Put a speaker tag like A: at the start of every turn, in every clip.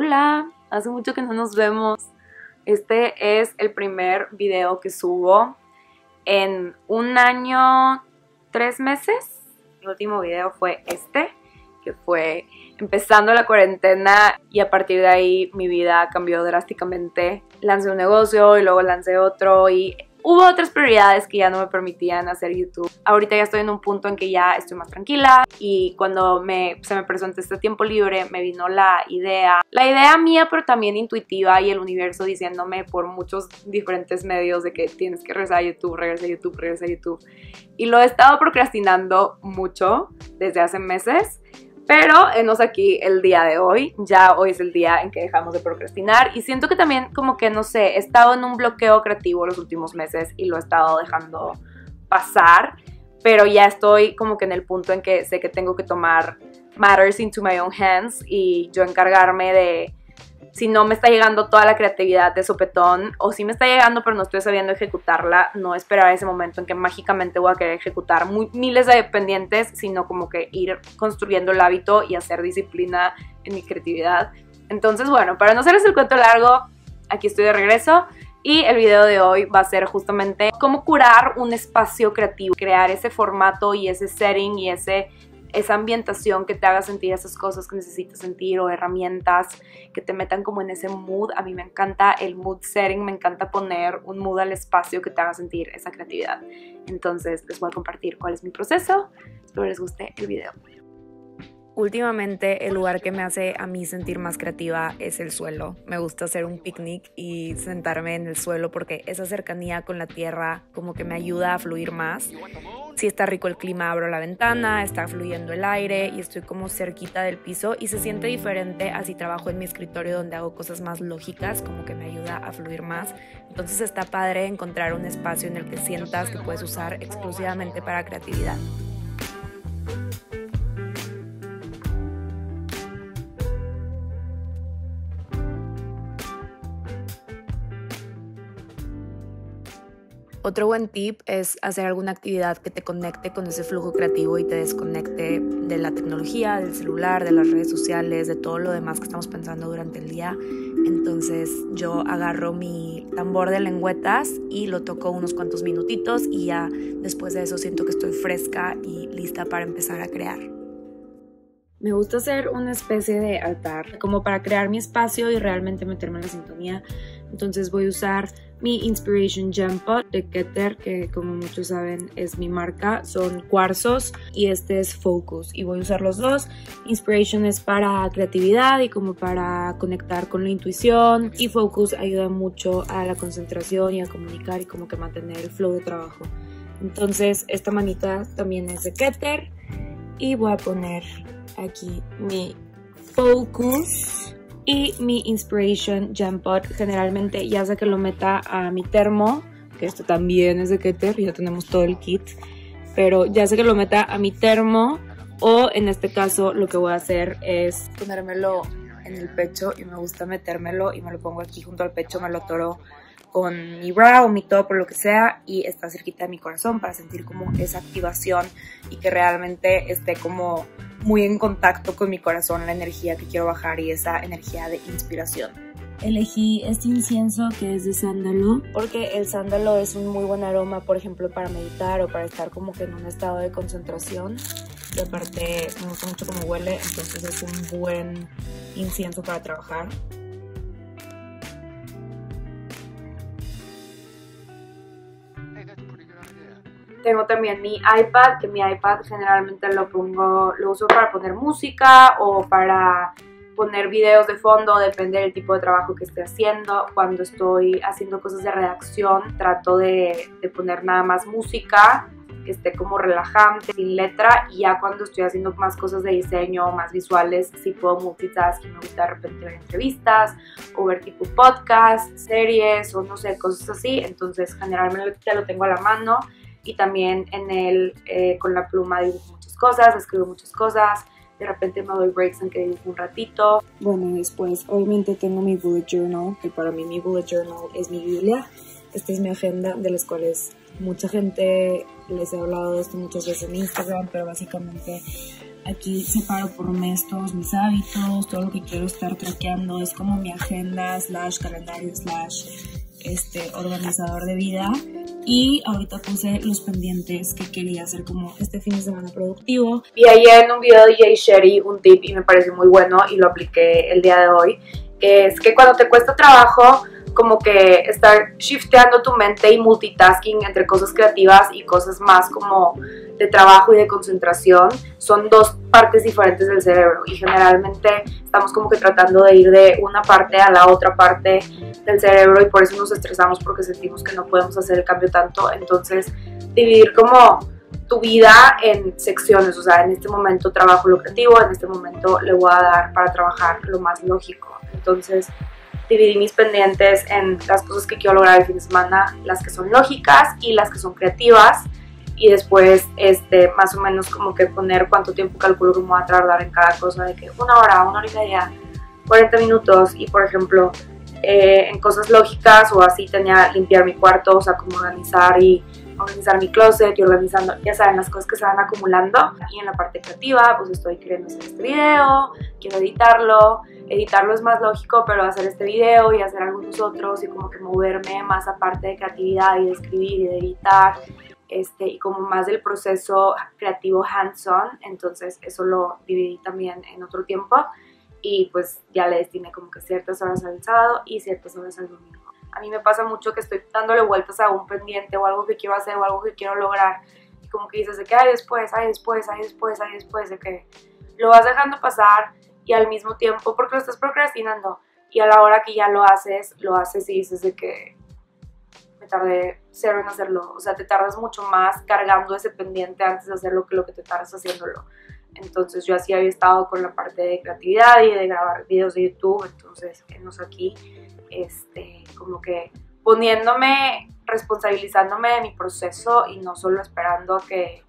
A: Hola, hace mucho que no nos vemos. Este es el primer video que subo en un año, tres meses. El último video fue este, que fue empezando la cuarentena y a partir de ahí mi vida cambió drásticamente. Lancé un negocio y luego lancé otro y Hubo otras prioridades que ya no me permitían hacer YouTube. Ahorita ya estoy en un punto en que ya estoy más tranquila y cuando me, se me presentó este tiempo libre me vino la idea, la idea mía pero también intuitiva y el universo diciéndome por muchos diferentes medios de que tienes que regresar a YouTube, regresa a YouTube, regresa a YouTube. Y lo he estado procrastinando mucho desde hace meses pero enos aquí el día de hoy, ya hoy es el día en que dejamos de procrastinar. Y siento que también como que, no sé, he estado en un bloqueo creativo los últimos meses y lo he estado dejando pasar, pero ya estoy como que en el punto en que sé que tengo que tomar matters into my own hands y yo encargarme de si no me está llegando toda la creatividad de sopetón o si me está llegando pero no estoy sabiendo ejecutarla, no esperar ese momento en que mágicamente voy a querer ejecutar miles de pendientes, sino como que ir construyendo el hábito y hacer disciplina en mi creatividad. Entonces, bueno, para no hacerles el cuento largo, aquí estoy de regreso. Y el video de hoy va a ser justamente cómo curar un espacio creativo, crear ese formato y ese setting y ese esa ambientación que te haga sentir esas cosas que necesitas sentir o herramientas que te metan como en ese mood. A mí me encanta el mood setting, me encanta poner un mood al espacio que te haga sentir esa creatividad. Entonces les voy a compartir cuál es mi proceso. Espero les guste el video. Últimamente el lugar que me hace a mí sentir más creativa es el suelo. Me gusta hacer un picnic y sentarme en el suelo porque esa cercanía con la tierra como que me ayuda a fluir más. Si está rico el clima, abro la ventana, está fluyendo el aire y estoy como cerquita del piso y se siente diferente así trabajo en mi escritorio donde hago cosas más lógicas, como que me ayuda a fluir más. Entonces está padre encontrar un espacio en el que sientas que puedes usar exclusivamente para creatividad. Otro buen tip es hacer alguna actividad que te conecte con ese flujo creativo y te desconecte de la tecnología, del celular, de las redes sociales, de todo lo demás que estamos pensando durante el día. Entonces yo agarro mi tambor de lengüetas y lo toco unos cuantos minutitos y ya después de eso siento que estoy fresca y lista para empezar a crear. Me gusta hacer una especie de altar como para crear mi espacio y realmente meterme en la sintonía. Entonces voy a usar mi Inspiration Gem Pot de Keter, que como muchos saben es mi marca, son cuarzos y este es Focus y voy a usar los dos. Inspiration es para creatividad y como para conectar con la intuición y Focus ayuda mucho a la concentración y a comunicar y como que mantener el flow de trabajo. Entonces esta manita también es de Keter y voy a poner aquí mi Focus y mi Inspiration Jam Pot, generalmente ya sé que lo meta a mi termo, que esto también es de Keter, ya tenemos todo el kit. Pero ya sé que lo meta a mi termo o en este caso lo que voy a hacer es ponérmelo en el pecho y me gusta metérmelo y me lo pongo aquí junto al pecho, me lo atoro con mi bra o mi top o lo que sea y está cerquita de mi corazón para sentir como esa activación y que realmente esté como muy en contacto con mi corazón, la energía que quiero bajar y esa energía de inspiración. Elegí este incienso que es de sándalo porque el sándalo es un muy buen aroma, por ejemplo, para meditar o para estar como que en un estado de concentración. Y aparte me gusta mucho cómo huele, entonces es un buen incienso para trabajar. Tengo también mi iPad, que mi iPad generalmente lo pongo, lo uso para poner música o para poner videos de fondo, depende del tipo de trabajo que esté haciendo. Cuando estoy haciendo cosas de redacción, trato de, de poner nada más música que esté como relajante, sin letra, y ya cuando estoy haciendo más cosas de diseño, más visuales, si puedo multitask, me gusta de repente ver entrevistas o ver tipo podcast, series o no sé, cosas así, entonces generalmente ya lo tengo a la mano y también en él eh, con la pluma dibujo muchas cosas, escribo muchas cosas, de repente me doy breaks en que dibujo un ratito. Bueno, después obviamente tengo mi bullet journal, que para mí mi bullet journal es mi Biblia. Esta es mi agenda de las cuales mucha gente les he hablado de esto muchas veces en Instagram, pero básicamente
B: Aquí separo por mes todos mis hábitos, todo lo que quiero estar traqueando. Es como mi agenda, slash calendario, slash este, organizador de vida. Y ahorita puse los pendientes que quería hacer como este fin de semana productivo.
A: Vi ayer en un video de Jay Sherry un tip y me pareció muy bueno y lo apliqué el día de hoy. Que es que cuando te cuesta trabajo como que estar shifteando tu mente y multitasking entre cosas creativas y cosas más como de trabajo y de concentración son dos partes diferentes del cerebro. Y generalmente estamos como que tratando de ir de una parte a la otra parte del cerebro y por eso nos estresamos porque sentimos que no podemos hacer el cambio tanto. Entonces dividir como tu vida en secciones o sea en este momento trabajo lo creativo en este momento le voy a dar para trabajar lo más lógico. Entonces dividí mis pendientes en las cosas que quiero lograr el fin de semana, las que son lógicas y las que son creativas. Y después, este, más o menos como que poner cuánto tiempo calculo que me voy a tardar en cada cosa, de que una hora, una hora y media, 40 minutos. Y por ejemplo, eh, en cosas lógicas o así tenía limpiar mi cuarto, o sea, como organizar y organizar mi closet y organizando, ya saben, las cosas que se van acumulando. Y en la parte creativa, pues estoy queriendo hacer este video, quiero editarlo. Editarlo es más lógico, pero hacer este video y hacer algunos otros y como que moverme más aparte de creatividad y de escribir y de editar. Este, y como más del proceso creativo hands-on, entonces eso lo dividí también en otro tiempo y pues ya le destiné como que ciertas horas al sábado y ciertas horas al domingo. A mí me pasa mucho que estoy dándole vueltas a un pendiente o algo que quiero hacer o algo que quiero lograr y como que dices de que hay después, hay después, hay después, hay después, de que lo vas dejando pasar y al mismo tiempo porque lo estás procrastinando y a la hora que ya lo haces, lo haces y dices de que me tardé cero en hacerlo, o sea, te tardas mucho más cargando ese pendiente antes de hacerlo que lo que te tardas haciéndolo. Entonces yo así había estado con la parte de creatividad y de grabar videos de YouTube, entonces enos aquí este, como que poniéndome, responsabilizándome de mi proceso y no solo esperando a que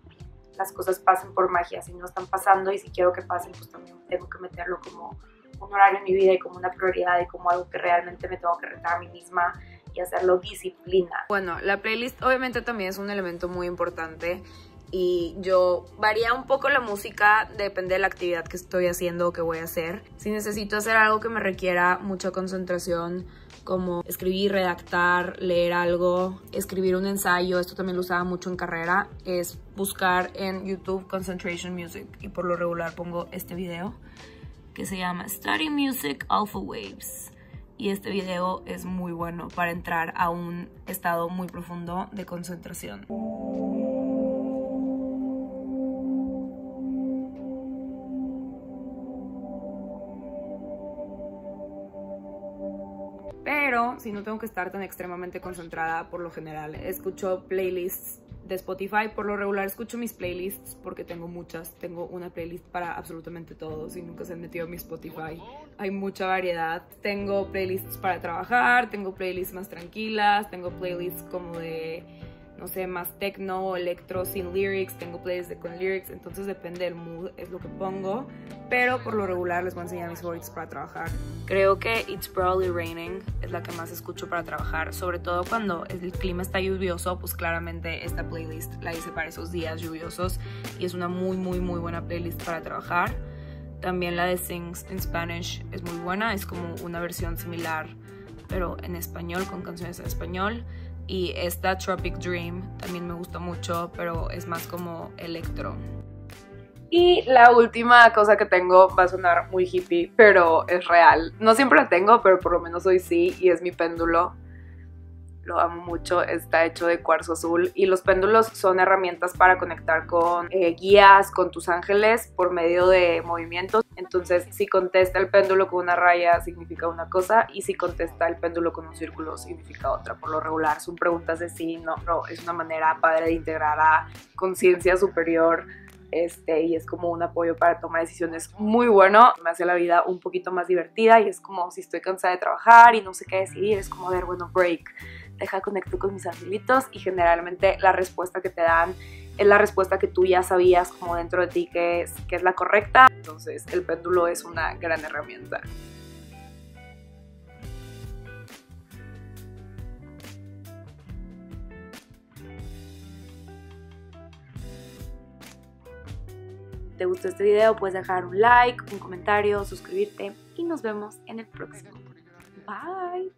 A: las cosas pasen por magia, si no están pasando y si quiero que pasen, pues también tengo que meterlo como un horario en mi vida y como una prioridad y como algo que realmente me tengo que retar a mí misma y hacerlo disciplina.
C: Bueno, la playlist obviamente también es un elemento muy importante y yo varía un poco la música, depende de la actividad que estoy haciendo o que voy a hacer. Si necesito hacer algo que me requiera mucha concentración, como escribir, redactar, leer algo, escribir un ensayo, esto también lo usaba mucho en carrera, es buscar en YouTube Concentration Music y por lo regular pongo este video que se llama Study Music Alpha Waves y este video es muy bueno para entrar a un estado muy profundo de concentración. Si no tengo que estar tan extremadamente concentrada, por lo general escucho playlists de Spotify. Por lo regular escucho mis playlists porque tengo muchas. Tengo una playlist para absolutamente todo. Si nunca se han metido en mi Spotify, hay mucha variedad. Tengo playlists para trabajar, tengo playlists más tranquilas, tengo playlists como de no sé, más techno, electro sin lyrics, tengo playlists con lyrics, entonces depende del mood, es lo que pongo, pero por lo regular les voy a enseñar mis favoritos para trabajar. Creo que It's Probably Raining es la que más escucho para trabajar, sobre todo cuando el clima está lluvioso, pues claramente esta playlist la hice para esos días lluviosos y es una muy, muy, muy buena playlist para trabajar. También la de Sings in Spanish es muy buena, es como una versión similar, pero en español, con canciones en español y esta Tropic Dream también me gusta mucho, pero es más como electro.
A: Y la última cosa que tengo va a sonar muy hippie, pero es real. No siempre la tengo, pero por lo menos hoy sí, y es mi péndulo lo amo mucho, está hecho de cuarzo azul y los péndulos son herramientas para conectar con eh, guías, con tus ángeles por medio de movimientos. Entonces, si contesta el péndulo con una raya significa una cosa y si contesta el péndulo con un círculo significa otra. Por lo regular son preguntas de sí, no, no, es una manera padre de integrar a conciencia superior este, y es como un apoyo para tomar decisiones muy bueno. Me hace la vida un poquito más divertida y es como si estoy cansada de trabajar y no sé qué decidir, es como ver, bueno, break deja conecto con mis angelitos y generalmente la respuesta que te dan es la respuesta que tú ya sabías como dentro de ti que es, que es la correcta. Entonces el péndulo es una gran herramienta. te gustó este video, puedes dejar un like, un comentario, suscribirte y nos vemos en el próximo. Bye.